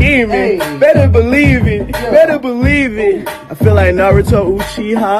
scheming. Better believe it. Better believe it. I feel like Naruto Uchiha.